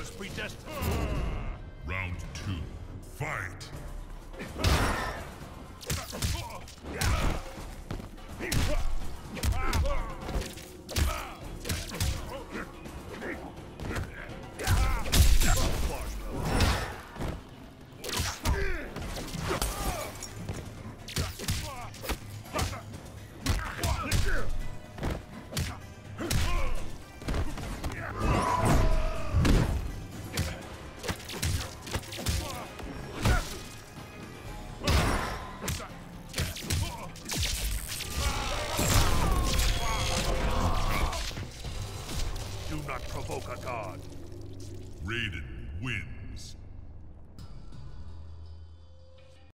was predestined. Round two, fight! not provoke a god. Raiden wins.